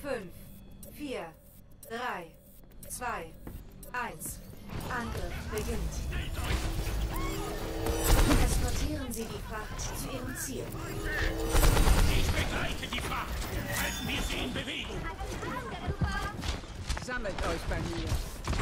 5, 4, 3, 2, 1. Angriff beginnt. Eskortieren Sie die Fracht zu Ihrem Ziel. Ich begleite die Fracht. Halten wir sie in Bewegung. Sammelt euch bei mir.